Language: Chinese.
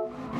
喽。